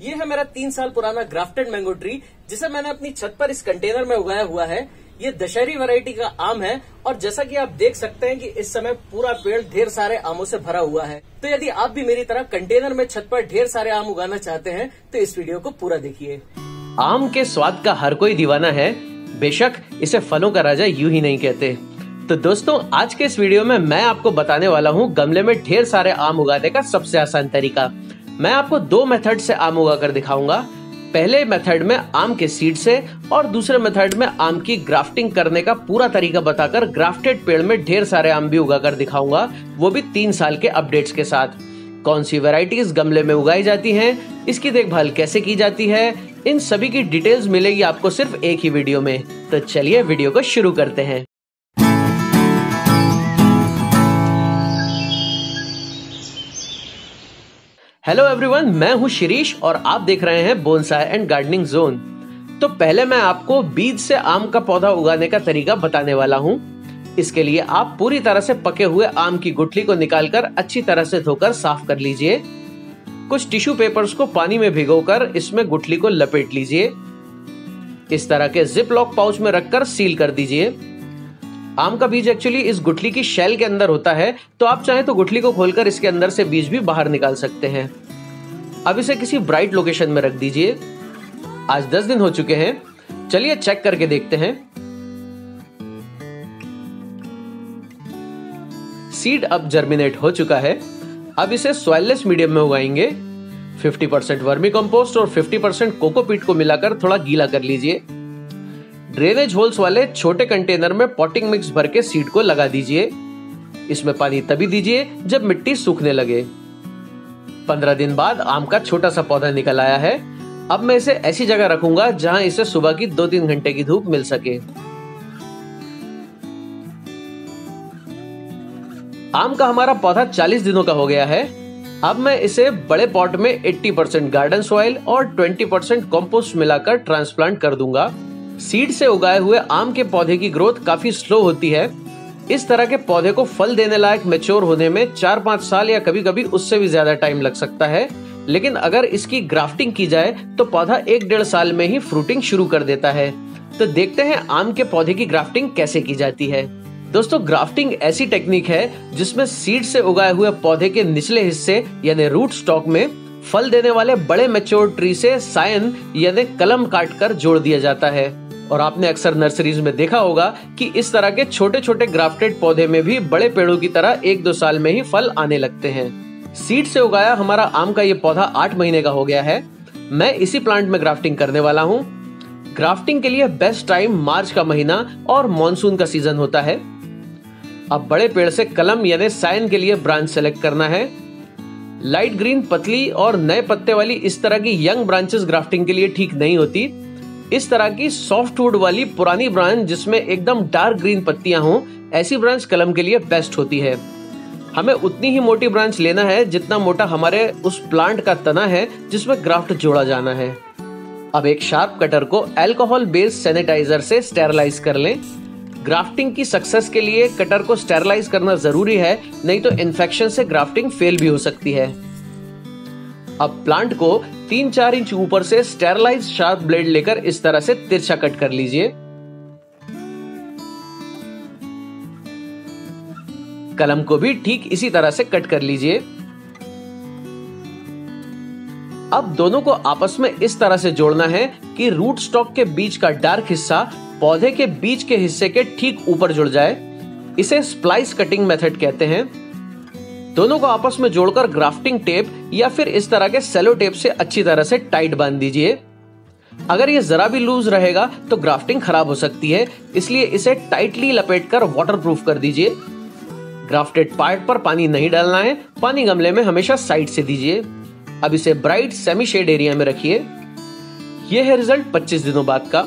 ये है मेरा तीन साल पुराना ग्राफ्टेड मैंगो ट्री, जिसे मैंने अपनी छत पर इस कंटेनर में उगाया हुआ है। ये दशहरी वैरायटी का आम है, और जैसा कि आप देख सकते हैं कि इस समय पूरा पेड़ ढेर सारे आमों से भरा हुआ है। तो यदि आप भी मेरी तरह कंटेनर में छत पर ढेर सारे आम उगाना चाहते हैं तो इस वीडियो को पूरा देखिए। आम के स्वाद का हर कोई दीवाना है। बेशक इसे फलों का राजा यूँ ही नहीं कहते। तो दोस्तों, आज के इस वीडियो में मैं आपको बताने वाला हूँ, गमले में ढेर सारे आम उगाने का सबसे आसान तरीका। मैं आपको दो मेथड से आम उगा कर दिखाऊँगा। पहले मेथड में आम के सीड से और दूसरे मेथड में आम की ग्राफ्टिंग करने का पूरा तरीका बताकर ग्राफ्टेड पेड़ में ढेर सारे आम भी उगा कर दिखाऊँगा, वो भी तीन साल के अपडेट्स के साथ। कौन सी वेराइटीज गमले में उगाई जाती हैं, इसकी देखभाल कैसे की जाती है, इन सभी की डिटेल्स मिलेगी आपको सिर्फ़ एक ही वीडियो में। तो चलिए वीडियो को शुरू करते हैं। हेलो एवरीवन मैं हूँ शिरीष और आप देख रहे हैं बोनसाई एंड गार्डनिंग जोन तो पहले मैं आपको बीज से आम का पौधा उगाने का तरीका बताने वाला हूँ। इसके लिए आप पूरी तरह से पके हुए आम की गुठली को निकालकर अच्छी तरह से धोकर साफ़ कर लीजिए। कुछ टिश्यू पेपर्स को पानी में भिगोकर इसमें गुठली को लपेट लीजिए। इस तरह के जिप लॉक पाउच में रखकर सील कर दीजिए। आम का बीज एक्चुअली इस गुठली की शेल के अंदर होता है तो आप चाहें तो गुठली को खोलकर इसके अंदर से बीज भी बाहर निकाल सकते हैं। अब इसे किसी ब्राइट लोकेशन में रख दीजिए। आज दस दिन हो चुके हैं। चलिए चेक करके देखते हैं। सीड अब जर्मिनेट हो चुका है। अब इसे सॉइललेस मीडियम में उगाएँगे। 50% परसेंट वर्मी कंपोस्ट और 50% परसेंट कोकोपीट को मिलाकर थोड़ा गीला कर लीजिए। ड्रेनेज होल्स वाले छोटे कंटेनर में पॉटिंग मिक्स भर के सीड को लगा दीजिए। इसमें पानी तभी दीजिए जब मिट्टी सूखने लगे। पंद्रह दिन बाद आम का छोटा सा पौधा निकल आया है। अब मैं इसे ऐसी जगह रखूँगा जहाँ इसे सुबह की दो तीन घंटे की धूप मिल सके। आम का हमारा पौधा 40 दिनों का हो गया है। अब मैं इसे बड़े पॉट में 80% गार्डन सॉइल और 20% कंपोस्ट मिलाकर ट्रांसप्लांट कर दूँगा। सीड से उगाए हुए आम के पौधे की ग्रोथ काफ़ी स्लो होती है। इस तरह के पौधे को फल देने लायक मेच्योर होने में चार पाँच साल या कभी कभी उससे भी ज़्यादा टाइम लग सकता है। लेकिन अगर इसकी ग्राफ्टिंग की जाए तो पौधा एक डेढ़ साल में ही फ्रूटिंग शुरू कर देता है। तो देखते हैं आम के पौधे की ग्राफ्टिंग कैसे की जाती है। दोस्तों ग्राफ्टिंग ऐसी टेक्निक है, जिसमें सीड से उगाए हुए पौधे के निचले हिस्से, यानी रूट स्टॉक में, फल देने वाले बड़े मेच्योर ट्री से सायन यानी कलम काट कर जोड़ दिया जाता है। और आपने अक्सर नर्सरीज में देखा होगा कि इस तरह के छोटे छोटे ग्राफ्टेड पौधे में भी बड़े पेड़ों की तरह एक दो साल में ही फल आने लगते हैं। सीड से उगाया हमारा आम का ये पौधा आठ महीने का हो गया है। मैं इसी प्लांट में ग्राफ्टिंग करने वाला हूँ। ग्राफ्टिंग के लिए बेस्ट टाइम मार्च का महीना और मानसून का सीज़न होता है। अब बड़े पेड़ से कलम यानी साइन के लिए ब्रांच सेलेक्ट करना है। लाइट ग्रीन पतली और नए पत्ते वाली इस तरह की यंग ब्रांचेस ग्राफ्टिंग के लिए ठीक नहीं होती। इस तरह की सॉफ्टवुड वाली पुरानी ब्रांच जिसमें एकदम डार्क ग्रीन पत्तियाँ हों, ऐसी ब्रांच कलम के लिए बेस्ट होती है। हमें उतनी ही मोटी ब्रांच लेना है जितना मोटा हमारे उस प्लांट का तना है जिसमें ग्राफ्ट जोड़ा जाना है। अब एक शार्प कटर को अल्कोहल बेस्ड सैनिटाइजर से स्टेरलाइज कर लें। ग्राफ्टिंग की सक्सेस के लिए कटर को स्टेरलाइज करना ज़रूरी है, नहीं तो इन्फेक्शन से ग्राफ्टिंग फेल भी हो सकती है। अब प्लांट को तीन चार इंच ऊपर से स्टेरलाइज शार्प ब्लेड लेकर इस तरह से तिरछा कट कर लीजिए। कलम को भी ठीक इसी तरह से कट कर लीजिए। अब दोनों को आपस में इस तरह से जोड़ना है कि रूट स्टॉक के बीच का डार्क हिस्सा पौधे के बीच के हिस्से के ठीक ऊपर जुड़ जाए। इसे स्प्लाइस कटिंग मेथड कहते हैं। दोनों को आपस में जोड़कर ग्राफ्टिंग टेप या फिर इस तरह के सेलो टेप से अच्छी तरह से टाइट बाँध दीजिए। अगर ये जरा भी लूज रहेगा तो ग्राफ्टिंग खराब हो सकती है, इसलिए इसे टाइटली लपेटकर वाटरप्रूफ कर दीजिए। ग्राफ्टेड पार्ट पर पानी नहीं डालना है, पानी गमले में हमेशा साइड से दीजिए। अब इसे ब्राइट सेमी शेड एरिया में रखिए। यह है रिज़ल्ट 25 दिनों बाद का।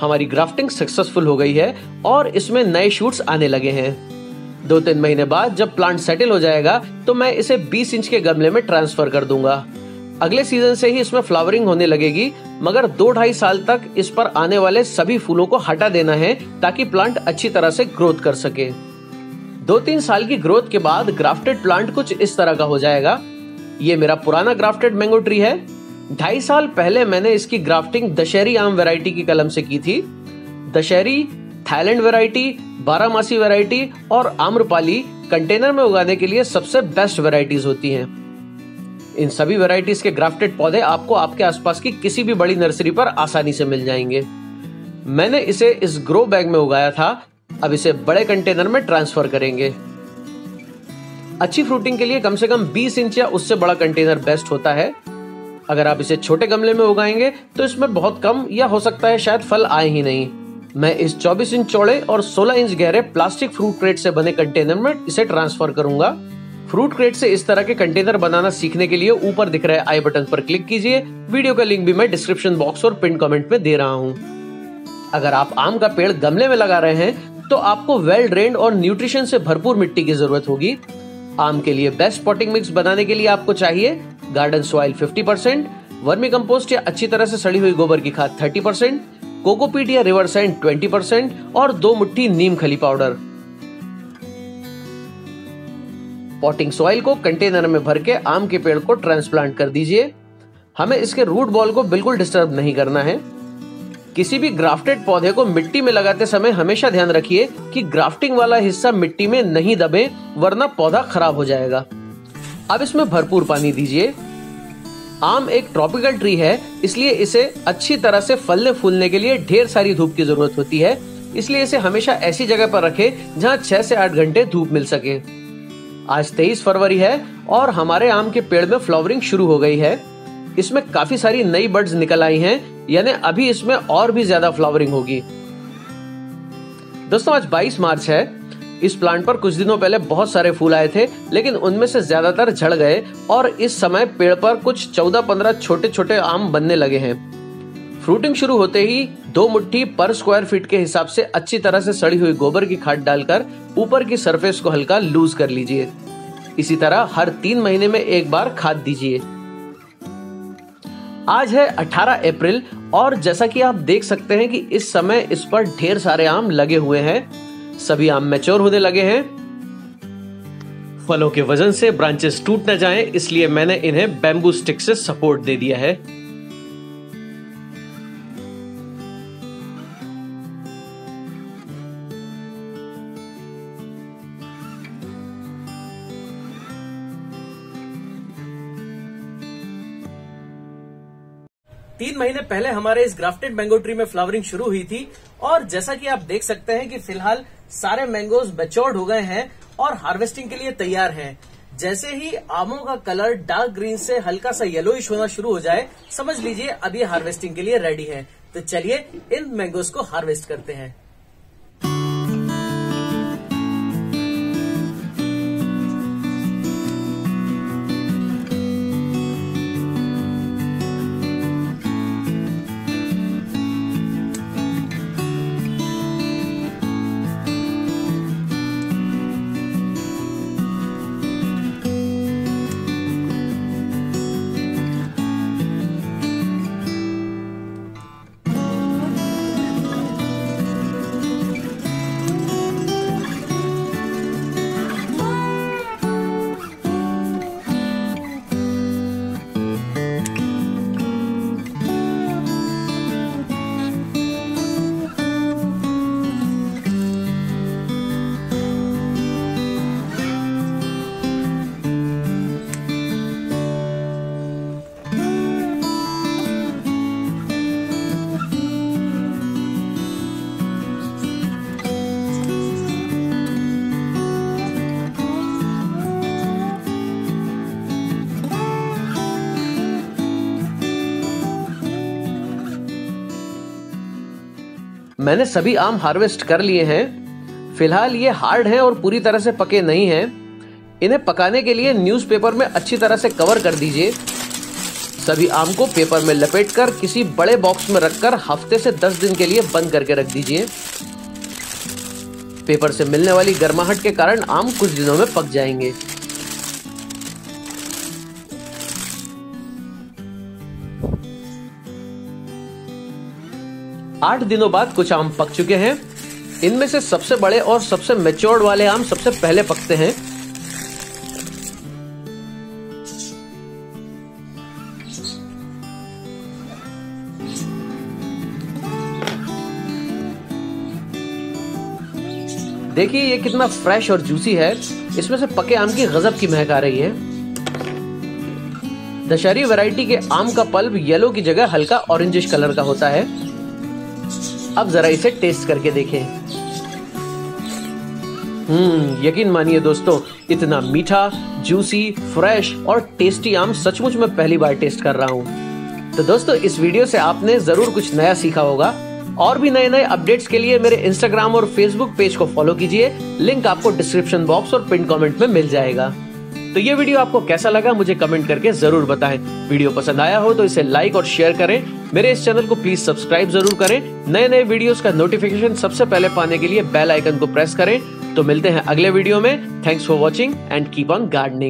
हमारी ग्राफ्टिंग सक्सेसफुल हो गई है और इसमें नए शूट्स आने लगे हैं। दो तीन महीने बाद जब प्लांट सेटल हो जाएगा तो मैं इसे 20 इंच के गमले में ट्रांसफ़र कर दूँगा। अगले सीज़न से ही इसमें फ्लावरिंग होने लगेगी, मगर दो ढाई साल तक इस पर आने वाले सभी फूलों को हटा देना है, ताकि प्लांट अच्छी तरह से ग्रोथ कर सके। दो तीन साल की ग्रोथ के बाद ग्राफ्टेड प्लांट कुछ इस तरह का हो जाएगा। ये मेरा पुराना ग्राफ्टेड मैंगो ट्री है। ढाई साल पहले मैंने इसकी ग्राफ्टिंग दशहरी आम वेराइटी की कलम से की थी। Dasheri Thailand variety Baramasi variety और आम्रपाली कंटेनर में उगाने के लिए सबसे बेस्ट वैरायटीज होती हैं। इन सभी वैरायटीज के ग्राफ्टेड पौधे आपको आपके आसपास की किसी भी बड़ी नर्सरी पर आसानी से मिल जाएँगे। मैंने इसे इस ग्रो बैग में उगाया था, अब इसे बड़े कंटेनर में ट्रांसफ़र करेंगे। अच्छी फ्रूटिंग के लिए कम से कम 20 इंच या उससे बड़ा कंटेनर बेस्ट होता है। अगर आप इसे छोटे गमले में उगाएँगे तो इसमें बहुत कम या हो सकता है शायद फल आए ही नहीं। मैं इस 24 इंच चौड़े और 16 इंच गहरे प्लास्टिक फ्रूट क्रेट से बने कंटेनर में इसे ट्रांसफ़र करूँगा। फ्रूट क्रेट से इस तरह के कंटेनर बनाना सीखने के लिए ऊपर दिख रहे आई बटन पर क्लिक कीजिए। वीडियो का लिंक भी मैं डिस्क्रिप्शन बॉक्स और पिन कमेंट में दे रहा हूँ। अगर आप आम का पेड़ गमले में लगा रहे हैं तो आपको वेल ड्रेन्ड और न्यूट्रिशन से भरपूर मिट्टी की ज़रूरत होगी। आम के लिए बेस्ट पॉटिंग मिक्स बनाने के लिए आपको चाहिए garden soil 50 percent vermicompost या अच्छी तरह से सड़ी हुई गोबर की खाद 30 परसेंट कोकोपीट या रिवर सैंड 20 परसेंट और दो मुट्ठी नीम खली पाउडर। पॉटिंग सॉइल को कंटेनर में भर के आम के पेड़ को ट्रांसप्लांट कर दीजिए। हमें इसके रूट बॉल को बिल्कुल डिस्टर्ब नहीं करना है। किसी भी ग्राफ्टेड पौधे को मिट्टी में लगाते समय हमेशा ध्यान रखिए कि ग्राफ्टिंग वाला हिस्सा मिट्टी में नहीं दबे, वरना पौधा खराब हो जाएगा। अब इसमें भरपूर पानी दीजिए। आम एक ट्रॉपिकल ट्री है, इसलिए इसे अच्छी तरह से फलने फूलने के लिए ढेर सारी धूप की ज़रूरत होती है। इसलिए इसे हमेशा ऐसी जगह पर रखें जहाँ छह से आठ घंटे धूप मिल सके। आज तेईस फरवरी है और हमारे आम के पेड़ में फ्लावरिंग शुरू हो गई है। इसमें काफ़ी सारी नई बर्ड्स निकल आई हैं, यानी अभी इसमें और भी ज़्यादा फ्लावरिंग होगी। दोस्तों, आज 22 मार्च है इस प्लांट पर कुछ दिनों पहले बहुत सारे फूल आए थे, लेकिन उनमें से ज़्यादातर झड़ गए और इस समय पेड़ पर कुछ 14-15 छोटे छोटे आम बनने लगे हैं। फ्रूटिंग शुरू होते ही दो मुट्ठी पर स्क्वायर फीट के हिसाब से अच्छी तरह से सड़ी हुई गोबर की खाद डालकर ऊपर की सरफेस को हल्का लूज कर लीजिए। इसी तरह हर तीन महीने में एक बार खाद दीजिए। आज है 18 अप्रैल और जैसा कि आप देख सकते हैं कि इस समय इस पर ढेर सारे आम लगे हुए हैं। सभी आम मैच्योर होने लगे हैं। फलों के वज़न से ब्रांचेस टूट न जाएँ, इसलिए मैंने इन्हें बैम्बू स्टिक से सपोर्ट दे दिया है। तीन महीने पहले हमारे इस ग्राफ्टेड मैंगो ट्री में फ्लावरिंग शुरू हुई थी और जैसा कि आप देख सकते हैं कि फ़िलहाल सारे मैंगोज बेचोर्ड हो गए हैं और हार्वेस्टिंग के लिए तैयार हैं। जैसे ही आमों का कलर डार्क ग्रीन से हल्का सा येलोइश होना शुरू हो जाए, समझ लीजिए अब ये हार्वेस्टिंग के लिए रेडी है। तो चलिए इन मैंगोज को हार्वेस्ट करते हैं। मैंने सभी आम हार्वेस्ट कर लिए हैं। फ़िलहाल ये हार्ड हैं और पूरी तरह से पके नहीं हैं। इन्हें पकाने के लिए न्यूज़पेपर में अच्छी तरह से कवर कर दीजिए। सभी आम को पेपर में लपेटकर किसी बड़े बॉक्स में रखकर हफ़्ते से 10 दिन के लिए बंद करके रख दीजिए। पेपर से मिलने वाली गर्माहट के कारण आम कुछ दिनों में पक जाएँगे। आठ दिनों बाद कुछ आम पक चुके हैं। इनमें से सबसे बड़े और सबसे मेच्योर्ड वाले आम सबसे पहले पकते हैं। देखिए, ये कितना फ्रेश और जूसी है। इसमें से पके आम की गजब की महक आ रही है। दशहरी वैरायटी के आम का पल्ब येलो की जगह हल्का ऑरेंजिश कलर का होता है। अब जरा इसे टेस्ट करके देखें। हम्म यकीन मानिए दोस्तों, इतना मीठा जूसी फ्रेश और टेस्टी आम सचमुच में पहली बार टेस्ट कर रहा हूँ। तो दोस्तों, इस वीडियो से आपने ज़रूर कुछ नया सीखा होगा। और भी नए नए अपडेट्स के लिए मेरे इंस्टाग्राम और फेसबुक पेज को फॉलो कीजिए। लिंक आपको डिस्क्रिप्शन बॉक्स और पिन कमेंट में मिल जाएगा। तो ये वीडियो आपको कैसा लगा, मुझे कमेंट करके ज़रूर बताएँ। वीडियो पसंद आया हो तो इसे लाइक और शेयर करें। मेरे इस चैनल को प्लीज़ सब्सक्राइब ज़रूर करें। नए नए वीडियोस का नोटिफिकेशन सबसे पहले पाने के लिए बेल आइकन को प्रेस करें। तो मिलते हैं अगले वीडियो में। Thanks for watching and keep on gardening